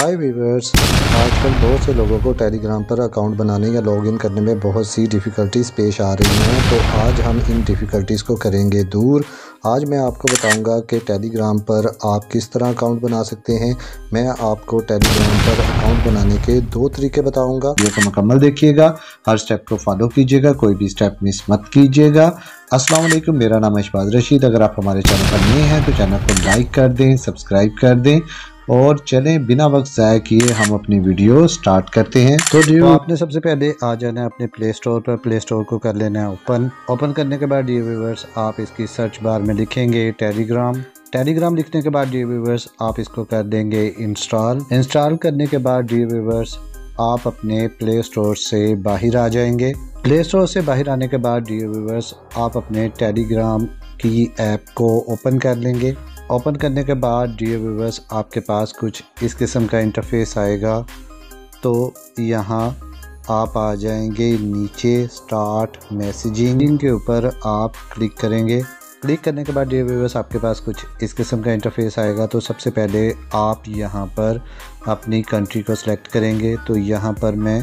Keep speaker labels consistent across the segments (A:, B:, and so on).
A: हाय viewers आजकल बहुत से लोगों को टेलीग्राम पर अकाउंट बनाने या लॉगिन करने में बहुत सी डिफ़िकल्टीज़ पेश आ रही हैं तो आज हम इन डिफ़िकल्टीज़ को करेंगे दूर। आज मैं आपको बताऊँगा कि टेलीग्राम पर आप किस तरह अकाउंट बना सकते हैं। मैं आपको टेलीग्राम पर अकाउंट बनाने के दो तरीके बताऊँगा।
B: वीडियो को मुकम्मल देखिएगा। हर स्टेप को फॉलो कीजिएगा, कोई भी स्टेप मिस मत कीजिएगा। अस्सलाम वालेकुम, मेरा नाम है रशीद। अगर आप हमारे चैनल पर नए हैं तो चैनल को लाइक कर दें सब्सक्राइब कर दें। और चलें बिना वक्त ज़ाय किए हम अपनी वीडियो स्टार्ट करते हैं।
A: तो तो आपने सबसे पहले आ जाना है अपने प्ले स्टोर पर। प्ले स्टोर को कर लेना है ओपन ओपन करने के बाद डी व्यूवर्स आप इसकी सर्च बार में लिखेंगे टेलीग्राम टेलीग्राम लिखने के बाद डी व्यूवर्स आप इसको कर देंगे इंस्टॉल इंस्टॉल करने के बाद डी व्यूवर्स आप अपने प्ले स्टोर से बाहर आ जाएँगे। प्ले स्टोर से बाहर आने के बाद डी व्यूवर्स आप अपने टेलीग्राम की ऐप को ओपन कर लेंगे। ओपन करने के बाद डियर व्यूवर्स आपके पास कुछ इस किस्म का इंटरफेस आएगा। तो यहाँ आप आ जाएँगे, नीचे स्टार्ट मैसेजिंग के ऊपर आप क्लिक करेंगे। क्लिक करने के बाद डियर व्यूवर्स आपके पास कुछ इस किस्म का इंटरफेस आएगा। तो सबसे पहले आप यहाँ पर अपनी कंट्री को सिलेक्ट करेंगे। तो यहाँ पर मैं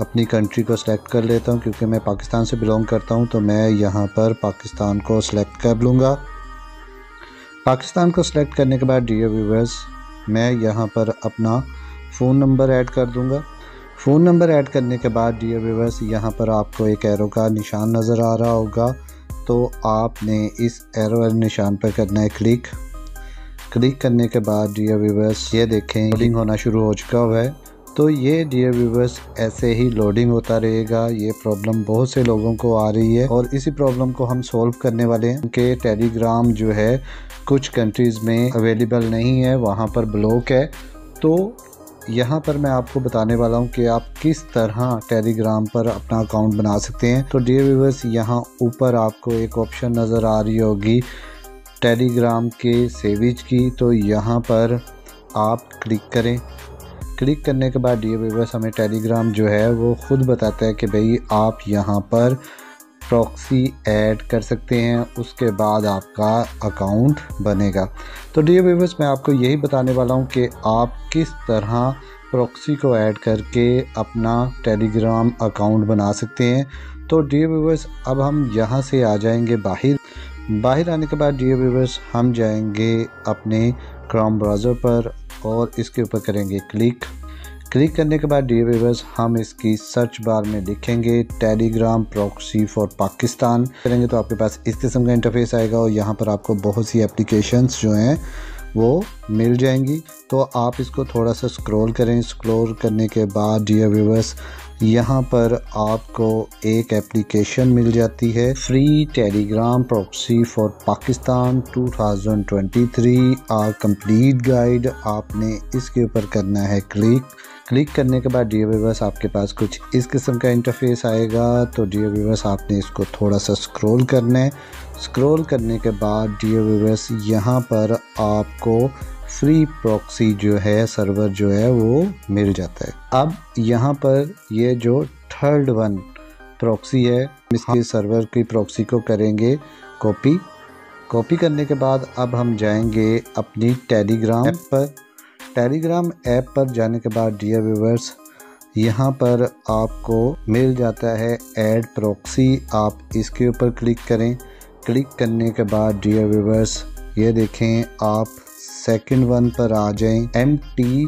A: अपनी कंट्री को सिलेक्ट कर लेता हूँ, क्योंकि मैं पाकिस्तान से बिलोंग करता हूँ। तो मैं यहाँ पर पाकिस्तान को सिलेक्ट कर लूँगा। पाकिस्तान को सिलेक्ट करने के बाद डियर व्यूवर्स मैं यहाँ पर अपना फ़ोन नंबर ऐड कर दूँगा। फ़ोन नंबर ऐड करने के बाद डियर व्यूवर्स यहाँ पर आपको एक एरो का निशान नज़र आ रहा होगा। तो आपने इस एरो निशान पर करना है क्लिक क्लिक करने के बाद डियर व्यूवर्स ये देखें लोडिंग होना शुरू हो चुका हुआ है। तो ये डियर व्यूवर्स ऐसे ही लोडिंग होता रहेगा। ये प्रॉब्लम बहुत से लोगों को आ रही है और इसी प्रॉब्लम को हम सॉल्व करने वाले हैं। कि टेलीग्राम जो है, कुछ कंट्रीज़ में अवेलेबल नहीं है, वहाँ पर ब्लॉक है। तो यहाँ पर मैं आपको बताने वाला हूँ कि आप किस तरह टेलीग्राम पर अपना अकाउंट बना सकते हैं। तो डियर व्यूवर्स यहाँ ऊपर आपको एक ऑप्शन नज़र आ रही होगी टेलीग्राम के सेविज की। तो यहाँ पर आप क्लिक करें। क्लिक करने के बाद डियर व्यूवर्स हमें टेलीग्राम जो है वो ख़ुद बताता है कि भाई आप यहाँ पर प्रॉक्सी ऐड कर सकते हैं, उसके बाद आपका अकाउंट बनेगा। तो डी व्यूवर्स मैं आपको यही बताने वाला हूँ कि आप किस तरह प्रॉक्सी को ऐड करके अपना टेलीग्राम अकाउंट बना सकते हैं। तो डी व्यूवर्स अब हम यहाँ से आ जाएँगे बाहर। बाहर आने के बाद डी व्यूवर्स हम जाएँगे अपने क्राम ब्राउज़र पर। और इसके ऊपर करेंगे क्लिक क्लिक करने के बाद डी वीवर्स हम इसकी सर्च बार में लिखेंगे टेलीग्राम प्रॉक्सी फॉर पाकिस्तान करेंगे तो आपके पास इस किस्म का इंटरफेस आएगा और यहाँ पर आपको बहुत सी एप्लीकेशंस जो हैं वो मिल जाएँगी। तो आप इसको थोड़ा सा स्क्रॉल करें। स्क्रॉल करने के बाद डियर व्यूवर्स यहाँ पर आपको एक एप्लीकेशन मिल जाती है। Free Telegram proxy for Pakistan 2023 are complete guide आपने इसके ऊपर करना है क्लिक क्लिक करने के बाद डियर व्यूवर्स आपके पास कुछ इस किस्म का इंटरफेस आएगा। तो डियर व्यूवर्स आपने इसको थोड़ा सा स्क्रॉल करना है। स्क्रॉल करने के बाद डियर व्यूवर्स यहाँ पर आपको फ्री प्रॉक्सी जो है सर्वर जो है, वो मिल जाता है। अब यहाँ पर ये जो थर्ड वन प्रॉक्सी है, इसके सर्वर की प्रॉक्सी को करेंगे कॉपी कॉपी करने के बाद अब हम जाएँगे अपनी टेलीग्राम पर। टेलीग्राम ऐप पर जाने के बाद डियर व्यूवर्स यहाँ पर आपको मिल जाता है ऐड प्रॉक्सी आप इसके ऊपर क्लिक करें। क्लिक करने के बाद डियर व्यूवर्स ये देखें, आप सेकंड वन पर आ जाएँ। एम टी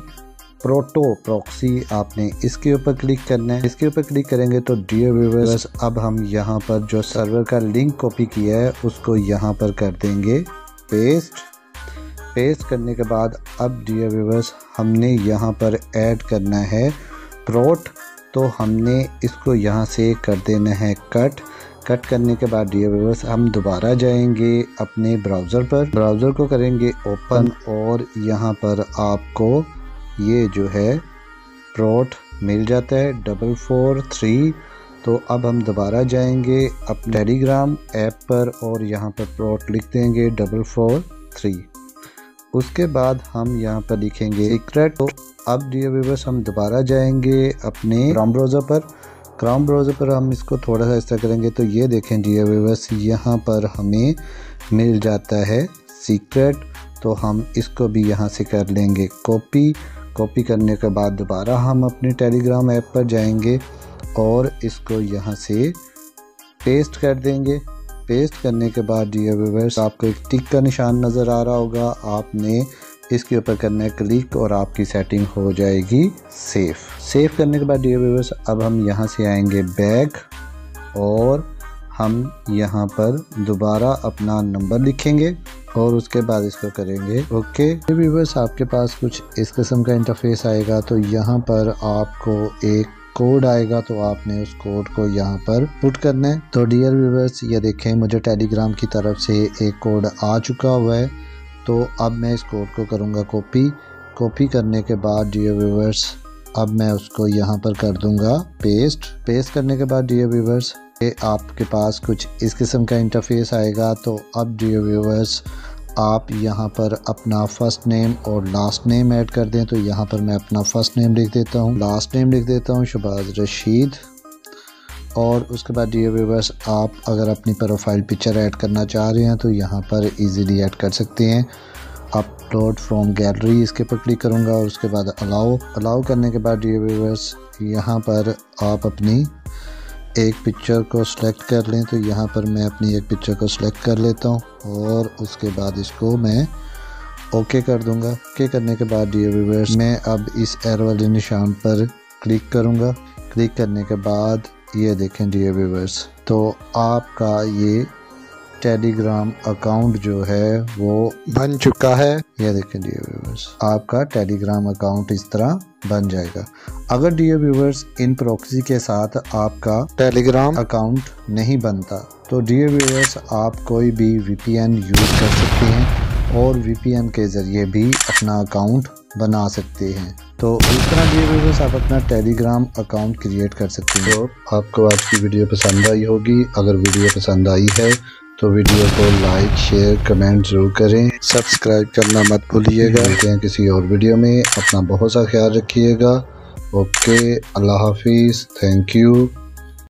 A: प्रोटो प्रॉक्सी आपने इसके ऊपर क्लिक करना है। इसके ऊपर क्लिक करेंगे तो डियर व्यूवर्स अब हम यहाँ पर जो सर्वर का लिंक कॉपी किया है, उसको यहाँ पर कर देंगे। पेस्ट पेस्ट करने के बाद, अब डियर व्यूवर्स हमने यहाँ पर ऐड करना है प्रोट तो हमने इसको यहाँ से कर देना है कट कट करने के बाद डियर व्यूवर्स हम दोबारा जाएँगे अपने ब्राउज़र पर. ब्राउज़र को करेंगे ओपन और यहाँ पर आपको ये जो है प्रोट मिल जाता है डबल फोर थ्री तो अब हम दोबारा जाएँगे अब टेलीग्राम ऐप पर और यहाँ पर प्रोट लिख देंगे डबल फोर थ्री उसके बाद हम यहाँ पर लिखेंगे सीक्रेट तो अब डियर व्यूवर्स हम दोबारा जाएँगे अपने क्राम ब्राउज़र पर। क्राम ब्राउज़र पर हम इसको थोड़ा सा इस तरह करेंगे। तो ये देखें डियर व्यूवर्स यहाँ पर हमें मिल जाता है सीक्रेट तो हम इसको भी यहाँ से कर लेंगे कॉपी कॉपी करने के बाद दोबारा हम अपने टेलीग्राम ऐप पर जाएँगे और इसको यहाँ से पेस्ट कर देंगे। पेस्ट करने के बाद डियर व्यूवर्स आपको एक टिक का निशान नज़र आ रहा होगा। आपने इसके ऊपर करना है क्लिक और आपकी सेटिंग हो जाएगी सेफ़ सेव करने के बाद डियर व्यूवर्स अब हम यहाँ से आएँगे बैक और हम यहाँ पर दोबारा अपना नंबर लिखेंगे और उसके बाद इसको करेंगे। ओके व्यूवर्स आपके पास कुछ इस किस्म का इंटरफेस आएगा। तो यहाँ पर आपको एक कोड आएगा तो आपने उस कोड को यहाँ पर पुट करना है। तो डियर व्यूवर्स ये देखें, मुझे टेलीग्राम की तरफ़ से एक कोड आ चुका हुआ है। तो अब मैं इस कोड को करूँगा कॉपी कॉपी करने के बाद डियर व्यूवर्स अब मैं उसको यहाँ पर कर दूँगा पेस्ट पेस्ट करने के बाद डियर व्यूवर्स आपके पास कुछ इस किस्म का इंटरफेस आएगा। तो अब डियर व्यूवर्स आप यहाँ पर अपना फ़र्स्ट नेम और लास्ट नेम ऐड कर दें तो यहाँ पर मैं अपना फ़र्स्ट नेम लिख देता हूँ। लास्ट नेम लिख देता हूँ शबाज रशीद। और उसके बाद डियर व्यूवर्स आप अगर अपनी प्रोफ़ाइल पिक्चर ऐड करना चाह रहे हैं तो यहाँ पर इजीली ऐड कर सकते हैं। अपलोड फ्रॉम गैलरी इसके पर क्लिक करूँगा, और उसके बाद अलाउ अलाउ करने के बाद डियर व्यूवर्स यहाँ पर आप अपनी एक पिक्चर को सिलेक्ट कर लें तो यहाँ पर मैं अपनी एक पिक्चर को सिलेक्ट कर लेता हूँ और उसके बाद इसको मैं ओके कर दूँगा। ओके करने के बाद डियर व्यूवर्स मैं अब इस एर वाले निशान पर क्लिक करूँगा। क्लिक करने के बाद ये देखें डियर व्यूवर्स तो आपका ये टेलीग्राम अकाउंट जो है वो बन चुका है। ये देखें डियर व्यूवर्स आपका टेलीग्राम अकाउंट इस तरह बन जाएगा। अगर डियर व्यूवर्स इन प्रॉक्सी के साथ आपका टेलीग्राम अकाउंट नहीं बनता तो डियर व्यूवर्स आप कोई भी वीपीएन यूज़ कर सकते हैं और वीपीएन के ज़रिए भी अपना अकाउंट बना सकते हैं। तो इस तरह डियर व्यूवर्स आप अपना टेलीग्राम अकाउंट क्रिएट कर सकते हैं। तो आपको आज की वीडियो पसंद आई होगी। अगर वीडियो पसंद आई है तो वीडियो को लाइक, शेयर, कमेंट ज़रूर करें। सब्सक्राइब करना मत भूलिएगा। मिलते हैं किसी और वीडियो में। अपना बहुत सा ख्याल रखिएगा। ओके, अल्लाह हाफिज़। Thank you